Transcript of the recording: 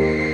Oh.